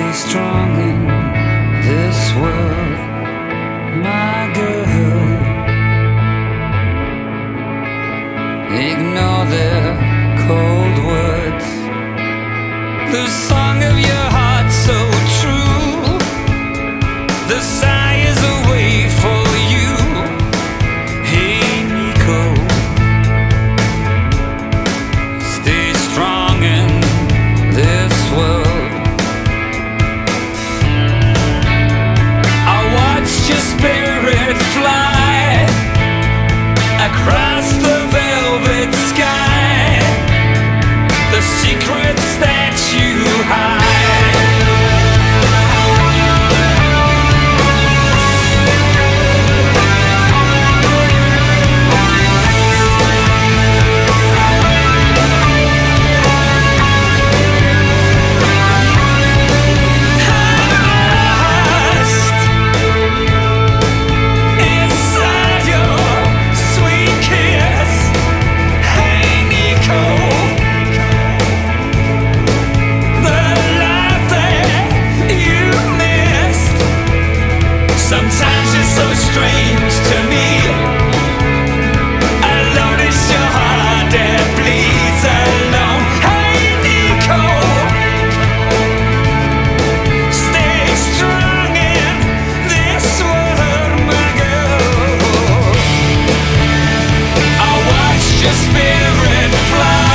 stay strong in this world, my girl. Ignore their cold words. The song of your heart, so true. The your spirit fly.